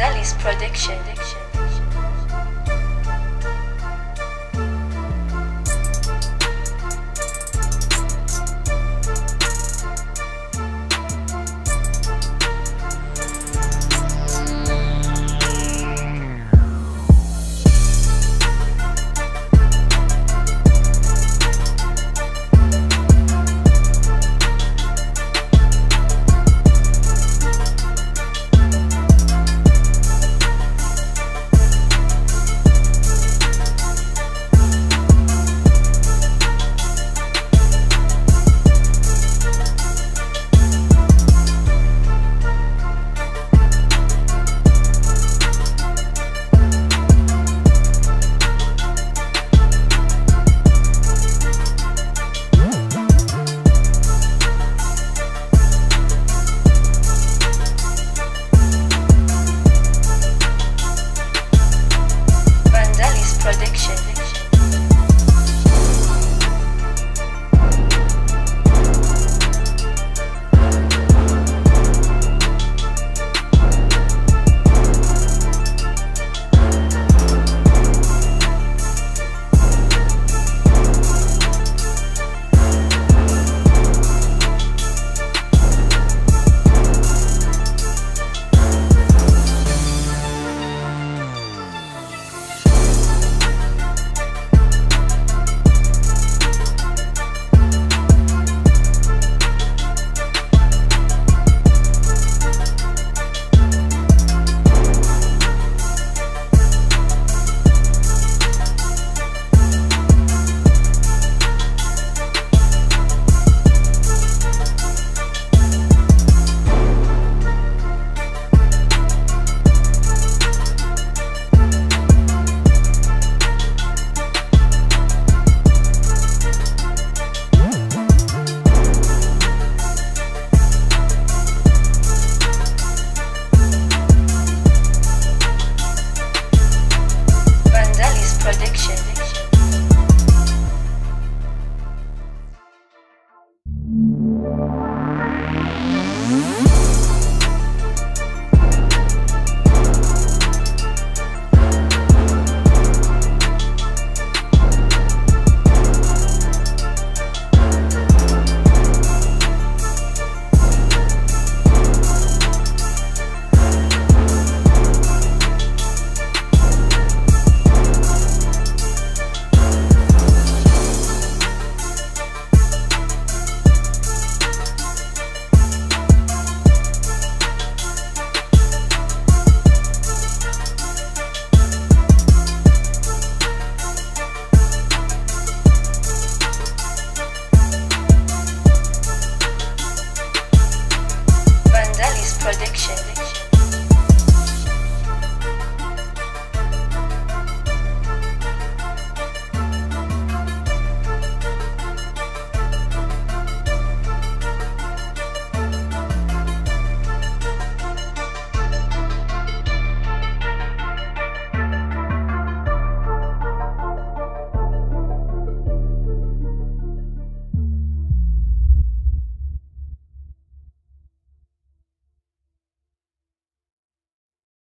Dallas Production.